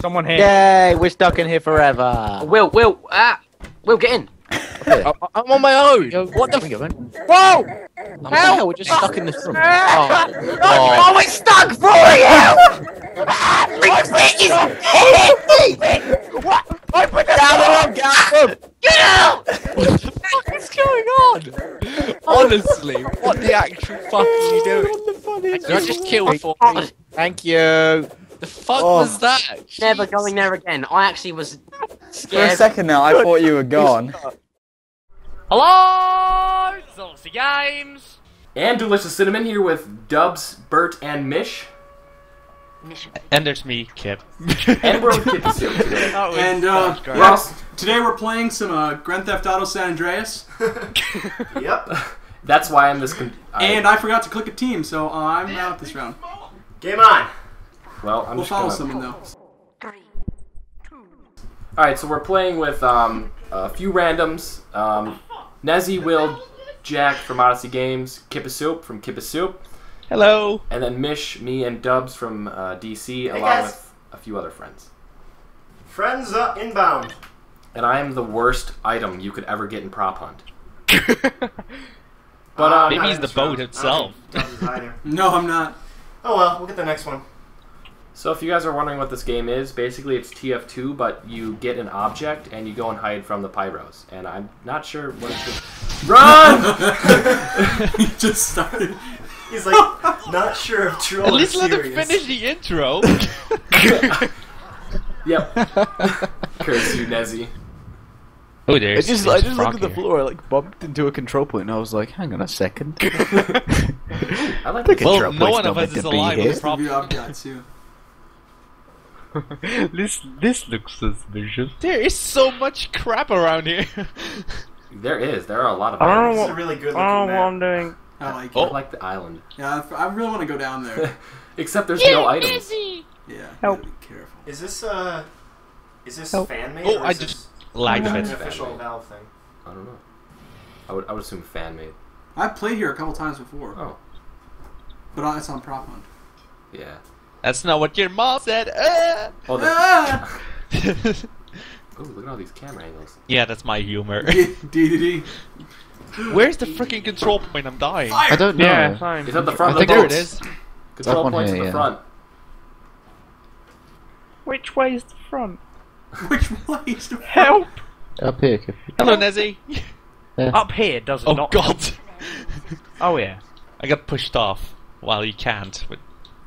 Someone here. Yay, we're stuck in here forever. Will, Will, ah, Will, get in. I- I'm on my own. what the? F- Whoa! What the hell? We're just stuck in this room. Oh, Oh, we're stuck for you! what? I put down the wrong gas. Get out! What's going on? Honestly, what the actual fuck are you doing? Did I just kill for me? Thank you. The fuck Oh. was that? Never going there again. I actually was scared. For a second now, I thought you were gone. Hello, Zelda Games. And Delicious Cinnamon here with Dubz, Bert, and Mysh. And there's me, Kip. And we're with Kippesoep today. And that uh, was yeah, today we're playing some uh, Grand Theft Auto San Andreas, Yep. That's why I'm this. Con- I- and I forgot to click a team, so uh, I'm out this round. Game on. Well, I'm We'll just follow gonna. someone though. All right, so we're playing with um, a few randoms. Um, Nezzy, Will, Jack from Odyssey Gamez, Kippa Soup from Kippesoep, Hello. and then Mysh, me, and Dubz from uh, DC, along guys. with a few other friends. Friends uh, inbound. And I am the worst item you could ever get in Prop Hunt. But Uh, um, Maybe he's the boat round. himself. I don't think Dubz is hiding. No, I'm not. Oh well, we'll get the next one. So if you guys are wondering what this game is, basically it's TF2, but you get an object and you go and hide from the pyros. And I'm not sure what it's. Run! he just started. He's like not sure if true At or least let him finish the intro. yep. Curse you, Nezzy. oh, I there's. I just looked at the floor, I like bumped into a control point, and I was like, hang on a second. I like The this. Well, control no one not of us to is be alive here. on the prop. View I've got too. this this looks suspicious. There is so much crap around here. There is. There are a lot of I don't know This is a really good I don't know what I'm doing. I like I it. like the island. Yeah, I I really want to go down there. Except there's no items. Yeah, Help. gotta be careful. Is this uh, is this Help. fan made? Oh, or I is just this lagged a an bit. official Valve thing? I don't know. I would, I would assume fan made. I've played here a couple times before, Oh, but uh, it's on Prop Hunt. yeah. That's not what your mom said. Ah! Oh, the, Ah! oh, look at all these camera angles. yeah, that's my humor. DDD. Where's the freaking control point? I'm dying. I don't know. Yeah, fine. It's at the front I of the think there boat. it is. Control Up on points here, in the yeah. front. Which way is the front? Which way is the front? Help! Up here, Kip. Hello, Nezzy. Up here does it Oh not. God. Oh yeah. I got pushed off. Well, you can't. But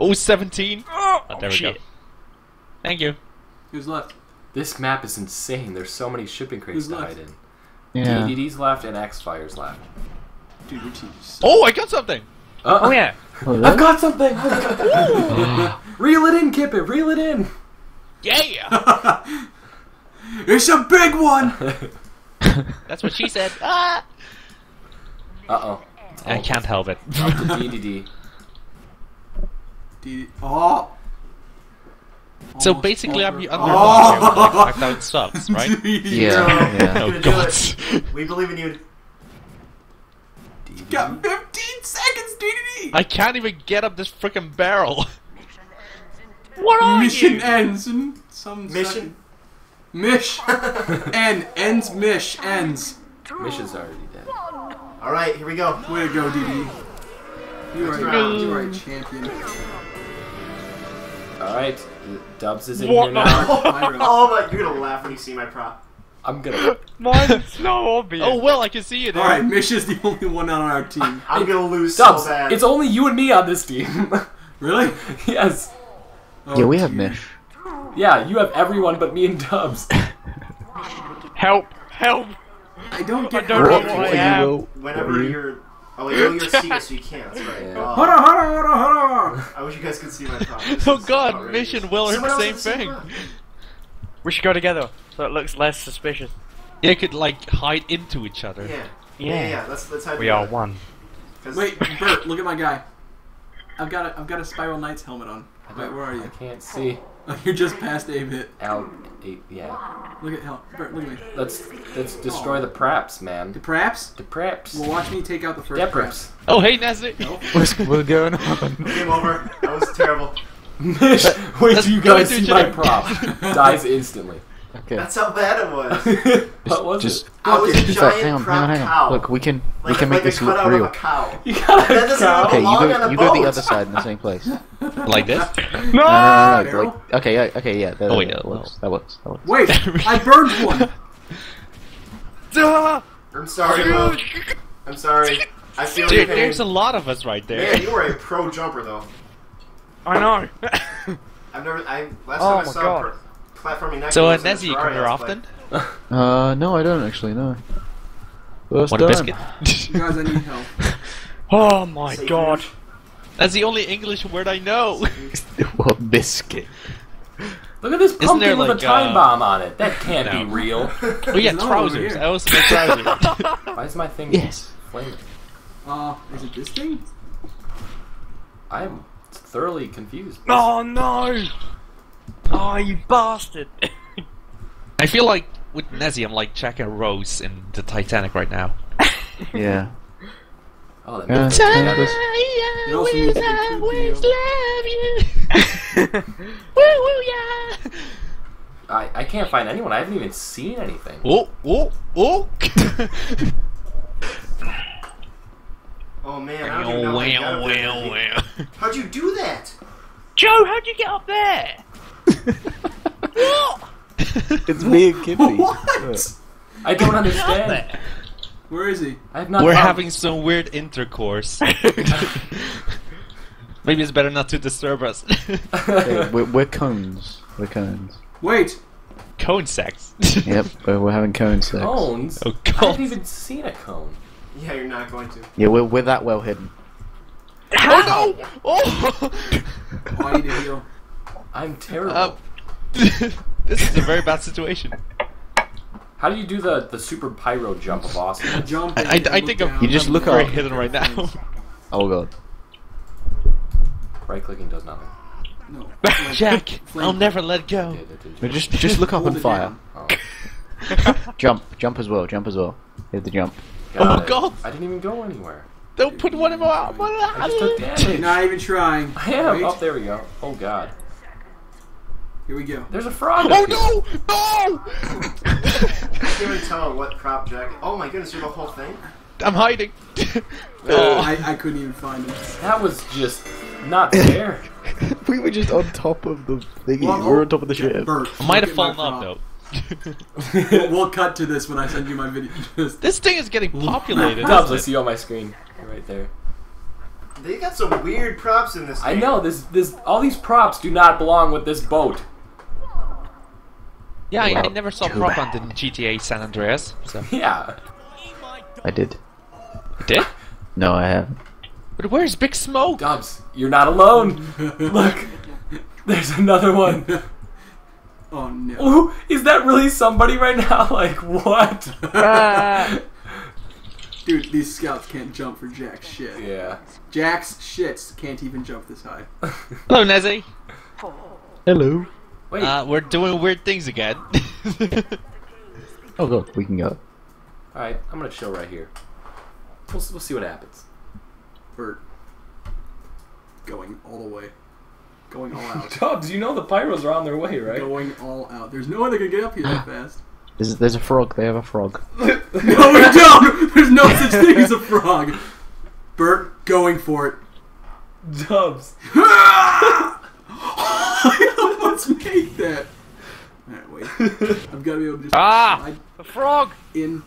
oh, 17. Oh, Oh, there we shit. go. Thank you. Who's left? This map is insane. There's so many shipping crates Who's to left? hide in. Yeah. DDD's left and X Fire's left. Dude, your team just Oh, I got something. Uh, Oh yeah. I've got something! Reel it in, Kip it! Reel it in! Yeah. It's a big one! That's what she said. Ah. Uh oh. I can't help it. Up to DDD. D- oh! So Almost basically, I'm over. the underdog here with like 5,000 subs, right? Yeah, yeah. Oh Gonna do God. it. We believe in you. Got 15 seconds, DDD! I can't even get up this freaking barrel. What are Mission you? ends in some Mission. second. Mysh. End. Ends. Mysh. Ends. Mysh is already dead. All right, here we go. Way to go, DD. You are, round. you are a champion. Alright. Dubz is in What here now. Oh my! You're gonna laugh when you see my prop. I'm gonna. Mine's so obvious. Oh well, I can see it. Alright, Mysh is the only one on our team. I'm gonna lose Dubz! so bad. It's only you and me on this team. Really? yes. Oh, Yeah, we have dear. Mysh. Yeah, you have everyone but me and Dubz. Help! Help! I don't get don't know what I you am. will- Whenever you're. Oh wait, no, you're seated, so you can't. That's right. Yeah. Oh, Hold on, hold on, hold on, hold on. I wish you guys could see my prop. Oh God, outrageous. Mission Will are Someone the same thing. prop. We should go together so it looks less suspicious. They could like hide into each other. Yeah. Yeah, yeah, yeah. Let's let's hide. We are together. one. 'Cause- Wait, Bert, look at my guy. I've got a, I've got a Spiral Knights helmet on. Wait, where are you? I can't see. You're just past a bit. L eight. Yeah. Look at hell, Bert. Look at me. Let's let's destroy the praps, man. The Praps. The praps. Well, watch me take out the first Yeah, Prap. praps. Oh hey Nezzy. What's, what's going on? Game over. That was terrible. Mysh, wait till you guys see my dinner. prop. Dies instantly. Okay. That's how bad it was. what was just, it? I was just like, giant hang on, prop hang on, hang cow. on. Look, we can we can make like this look real. a cow. You got a cow. Okay, you go you go the other side in the same place. No, Like this? no, no, no, like, okay, okay, yeah. That, Oh, that yeah, works. That works. That works. Wait, I burned one. I'm sorry, Will. I'm sorry. I feel your Dude, pain. there's a lot of us right there. Yeah, you were a pro jumper though. I know. I've never. I last Oh time I my saw God. platforming next So, uh, was in a Nezzy, you Ferrari come here often? Uh, no, I don't actually. No. First Want a time. biscuit? Guys, I need help. oh my playing. god. That's the only English word I know. what biscuit? Look at this Isn't pumpkin there, with like, a time uh, bomb on it. That can't No. be real. oh yeah, There's another one over trousers. I also make trousers. Why is my thing Yes. flaming? Uh, is it this thing? I'm thoroughly confused. Oh no! Oh, you bastard! I feel like with Nezzy, I'm like Jack and Rose in the Titanic right now. Yeah. Oh, that Yeah. makes yeah, sense. that's- It also needs to be two video. I, I can't find anyone. I haven't even seen anything. Oh, oh, oh! Oh man, I don't even know how you got up there, Nezzy. How'd you do that? Joe, how'd you get up there? what? It's me and Kippy. What? I don't understand. Where is he? I have not. We're found- having some weird intercourse. Maybe it's better not to disturb us. Hey, we're, we're cones. We're cones. Wait. Cone sex. Yep, we're, we're having cone sex. cones. Oh, cones. I haven't even seen a cone. Yeah, you're not going to. Yeah, we're, we're that well hidden. Oh no! Oh! I need to heal. I'm terrible. Uh, this is a very bad situation. How do you do the, the super pyro jump of awesome? Jump. I- I- I think I'm- You just look Very up. hidden right now. Oh god. Right clicking does nothing. No. Jack, I'll never let go. Yeah, No, just just look up and fire. Oh, Jump, jump as well, jump as well. Hit the jump. got Oh, it. God. I didn't even go anywhere. Don't put one of our. I just took damage. Not even trying. I am. Wait. Oh, there we go. Oh god. Here we go. There's a frog. Oh up here. no! No! I can't even tell what crop jacket. Oh my goodness, you're the whole thing. I'm hiding. Oh, I, I couldn't even find him. That was just not fair. we were just on top of the thingy. Well, we were on oh, top of the ship. Bert, I might have fallen off prop. though. We'll, we'll cut to this when I send you my video. This thing is getting populated. Dubz, I see you on my screen. You're right there. They got some weird props in this. I game. know this. This all these props do not belong with this boat. Yeah, I, I never saw too prop bad. on the GTA San Andreas. So Yeah. I did. you did. No, I haven't. But where's Big Smoke? Dubz, you're not alone. Look, there's another one. oh no. Ooh, is that really somebody right now? Like what? Dude, these scouts can't jump for jack shit. yeah. Jack's shits can't even jump this high. Hello, Nezzy. Hello. Wait. Uh, we're doing weird things again. Oh god, we can go. all right, I'm gonna chill right here. We'll, we'll see what happens. Bert. Going all the way. Going all out. Dubz, you know the pyros are on their way, right? Going all out. There's no one that can get up here that fast. There's, there's a frog. They have a frog. No, we don't! There's no such thing as a frog. Bert, going for it. Dubz. I almost made that. Alright, wait. I've got to be able to just Ah! slide The frog! in.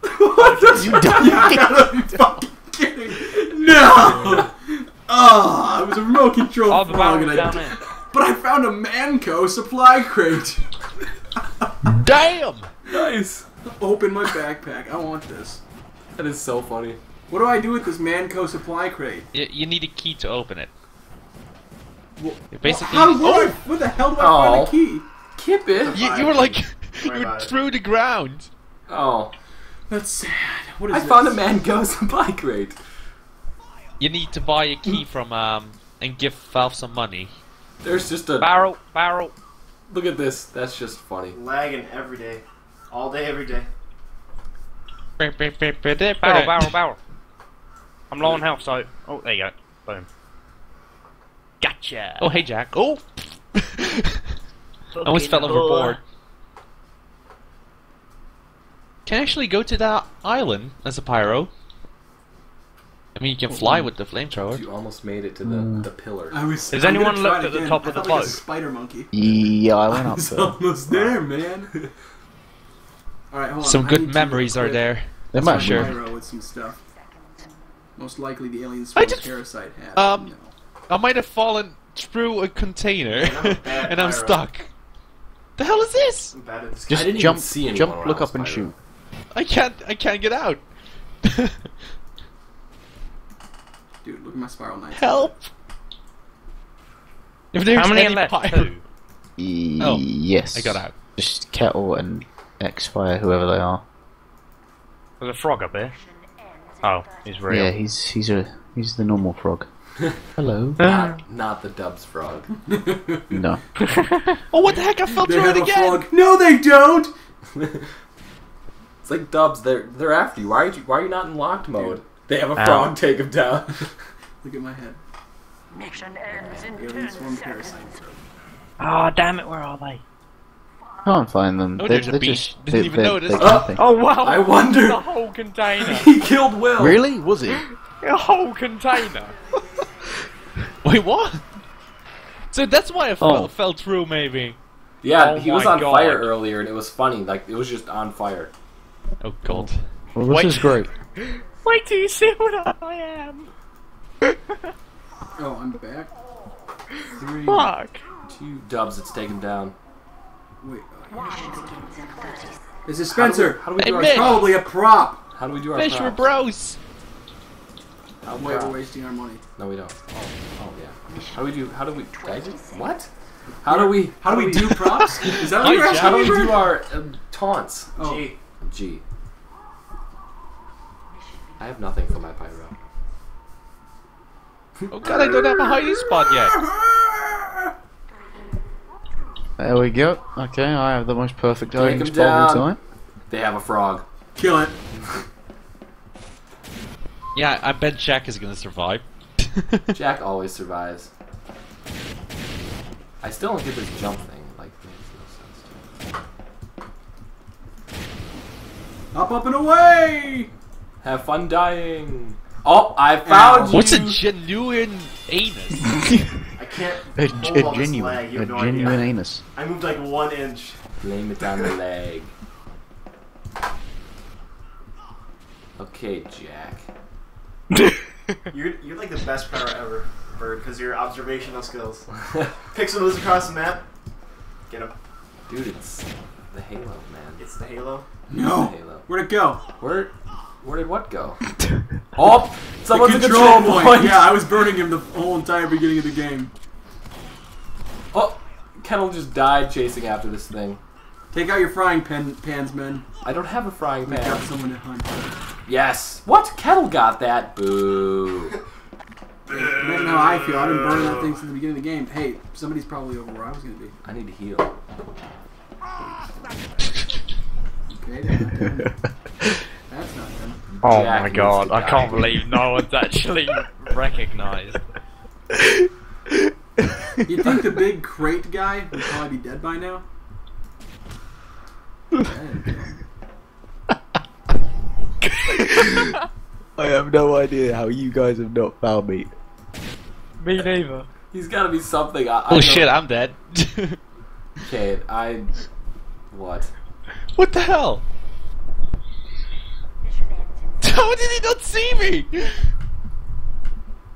what the You gotta be fucking kidding! No! Oh, it was a remote control the frog, and I down but I found a Mann Co. supply crate. Damn! Nice. Open my backpack. I want this. That is so funny. What do I do with this Mann Co. supply crate? You, you need a key to open it. Well, You basically. How? Where, oh! where the hell do I find Oh. a key? Kip it. You, you were like you Worry were through the ground. Oh, That's sad. What is I this? found a Mann Co. supply crate. You need to buy a key from um and give Valve some money. There's just a Barrel, barrel. look at this. That's just funny. Lagging every day, all day, every day. Barrel, barrel, barrel. I'm low on health, so. Oh, there you go. Boom. Got Gotcha. Oh, hey, Jack. Oh! I almost fell overboard. Can I actually go to that island as a pyro? I mean, you can fly with the flamethrower. You almost made it to the, the pillar. I was. Has I'm anyone looked at the top of the felt like spider monkey. Yeah, I went I up was there. almost there, man. All right, hold on. Some I good memories are there. They my might sure. pyro with some stuff. Most likely the alien I swarm just- parasite hat. um, No. I might have fallen through a container I'm and I'm pyro. stuck. The hell is this? I'm bad at this. Just didn't even jump, see anyone jump, look up and pyro. shoot. I can't. I can't get out. Dude, look at my spiral knife. Help! If there's How many are any left? pyro- Two. Oh, yes. I got out. Just Kettle and X-Fire, whoever they are. There's a frog up here. Oh, he's real. Yeah, he's he's a he's the normal frog. Hello. Not, not the Dubz frog. No. Oh, what the heck? I fell They through have it again. frog. No, they don't. It's like Dubz. They're they're after you. Why are you Why are you not in locked mode? They have a Ow. frog take him down. Look at my head. Mission ends in Alien 10 seconds. parasite. Oh, damn it, where are they? Can't find them. Oh, oh they're, there's they're beach. just Didn't they, even they, notice. They Oh. camping. Oh, wow. I wonder- The whole container. he killed Will. Really? Was he? a whole container. Wait, what? So that's why I fell, Oh. fell through, maybe. Yeah, Oh he was on God. fire earlier, and it was funny. Like it was just on fire. Oh god. Well, this Wait. is great. Wait till you see what I am. Oh, I'm back. Three. Fuck. Two Dubz. It's taken down. Wait. Mission begins in 30 This is Spencer. How do we Hey, do our Mitch. props? Probably a prop. How do we do our Fish were props? bros. How Wait, we're wasting our money. No, we don't. Oh, oh yeah. How do we do? How do we? Did I do what? How do we? How do we do props? Is that what you're asking? How do we do our um, taunts? Oh. Gee. G. I have nothing for my pyro. Oh god, I don't have a hiding spot yet. There we go. Okay, I have the most perfect Take hiding him spot of all down. time. They have a frog. Kill it. Yeah, I bet Jack is gonna survive. Jack always survives. I still don't get this jump thing. Like, makes no sense to me. Up, up, and away. Have fun dying. Oh, I found Ow. you. What's a genuine anus? I can't A, a genuine, lag. You a no genuine idea. anus. I moved like one inch. Blame it on the leg. Okay, Jack. You're, you're like the best pyro ever, Bird, because your observational skills. Pixel moves across the map. Get him. Dude, it's the Halo, man. It's the Halo. No. Halo. Where'd it go? Where, where did what go? oh, someone's the a control point. Yeah, I was burning him the whole entire beginning of the game. Oh, Kennel just died chasing after this thing. Take out your frying pan, pans, men. I don't have a frying pan. We got pan. someone to hunt. Yes. What? Kettle got that. Boo. Imagine how I feel. I've been burning that thing since the beginning of the game. Hey, somebody's probably over where I was gonna be. I need to heal. Okay, that's not done. That's not done. Oh Jack my god, I can't believe no one's actually recognised. You'd think the big crate guy would probably be dead by now. I have no idea how you guys have not found me. Me neither. He's got to be something. I, I oh shit, I'm dead. Okay, I. What? what the hell? Mission ends in How did he not see me?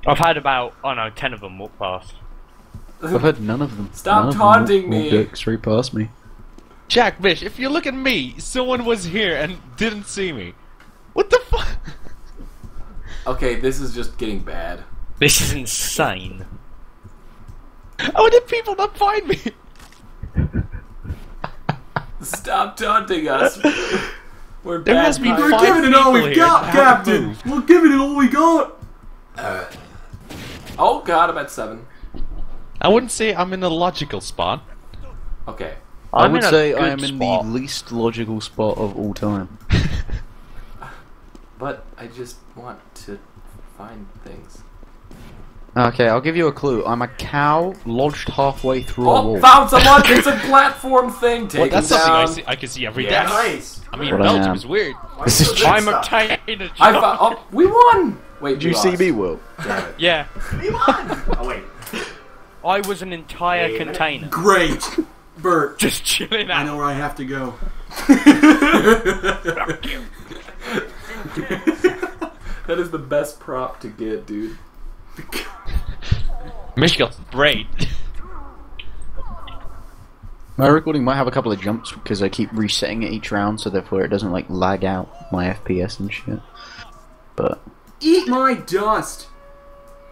I've had about, oh no, ten of them walk past. I've had none of them. Stop none of them taunting walk- walked me. X straight past me. Jack, Bish, if you look at me, someone was here and didn't see me. What the fuck? Okay, this is just getting bad. This is insane. How did people not find me? Stop taunting us. We're There bad must be pirates. We're Five giving it all people we've here. got, Captain. We're giving it all we got. Uh, oh god, I'm at seven. I wouldn't say I'm in a logical spot. Okay. I I'm would in a say I good am in spot. the least logical spot of all time. But I just want to find things. Okay, I'll give you a clue. I'm a cow lodged halfway through a Oh, wall. found someone! It's a platform thing. Take Well, that's him something I see. I can see every Yeah. day. Nice. I mean, What I Belgium am. is weird. This is so good I'm stuff? obtaining a I found. Oh, we won. Wait, Did you see me, Will? Yeah, We won! Oh, wait. I was an entire Wait container. Great. Bert, Just chilling out. I know where I have to go. That is the best prop to get, dude. Michigan's great. My recording might have a couple of jumps because I keep resetting it each round, so therefore it doesn't like lag out my FPS and shit. But Eat my dust.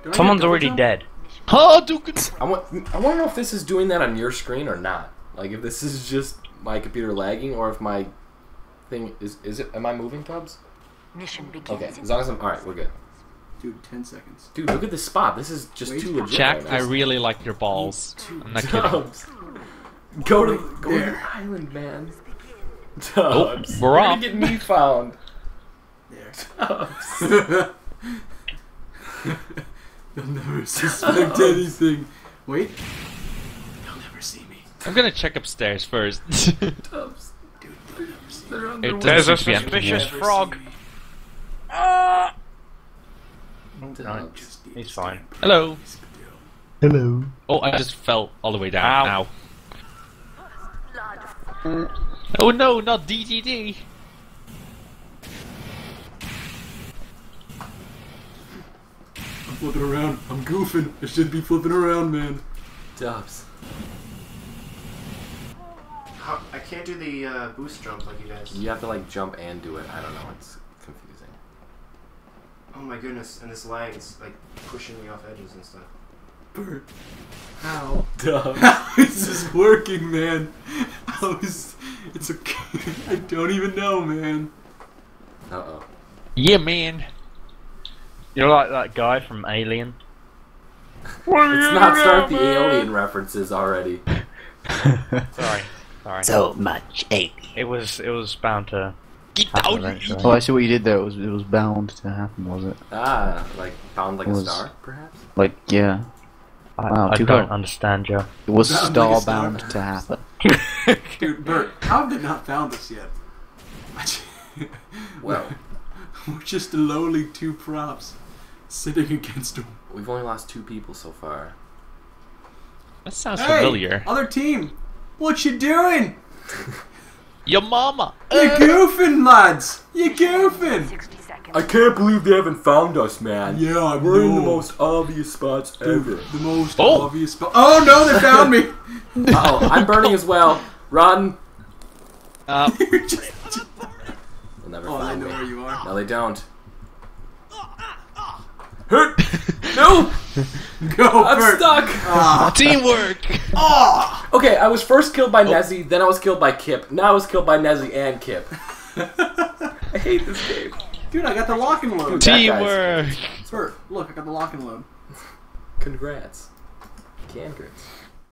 Do Someone's already jump? dead. Oh, Duke. I want. I want to know if this is doing that on your screen or not. Like if this is just my computer lagging, or if my thing is. Is it? Am I moving, Tubbs? Mission begins Okay. in As long as I'm. All right, we're good. Dude, 10 seconds. Dude, look at this spot. This is just Wait. too legit. Jack, I really like your balls. I'm not kidding. Go to go to There. the island, man. Oh, Tubbs. we're Where off. to get me found. There. Tubbs. They'll never suspect anything. Wait. They'll never see me. I'm gonna check upstairs first. Tubbs. Dude, they'll never see me. They're It underwater. There's a doesn't seem to be suspicious frog. see me. Ah! Tubbs. Just He's fine. Hello. hello. Oh, I just fell all the way down. Ow. Ow. Oh no, not DGD. I'm flipping around. I'm goofing. I should be flipping around, man. Tubbs. How, I can't do the uh, boost jump like you guys. You have to like jump and do it. I don't know. It's confusing. Oh my goodness, and this lag is like pushing me off edges and stuff. Bert. How? Tubbs. How is this working, man? How is. It's okay. I don't even know, man. Uh oh. Yeah, man. You're like that guy from Alien. Let's not start the alien references already. Sorry, sorry. So much alien. It was it was bound to Get happen down. eventually. Oh, I see what you did there. It was it was bound to happen, was it? Ah, like bound like a star, perhaps. Like yeah, I, Wow, I don't hard. understand, Joe. it was Bound like a star star. bound to happen. Dude, Bert, how have they not found us yet? Well, We're just lowly two props sitting against them. we've only lost two people so far. That sounds Hey, familiar. other team, what you doing? Your mama. You're goofing, lads. You're goofing. 60 seconds. I can't believe they haven't found us, man. Yeah, I We're in the most obvious spots ever. The most Oh. obvious spot. Oh no, they found me. oh, I'm burning as well. Run. Uh, You're just- They'll never oh, I find know me. where you are. No, they don't. Hurt. no, Go, I'm Bert. stuck. Ah. teamwork. Ah. Okay, I was first killed by Nezzy, then I was killed by Kip. Now I was killed by Nezzy and Kip. I hate this game. Dude, I got the lock and load. That guy's- Teamwork. Bert, look, I got the lock and load. Congrats. Congrats.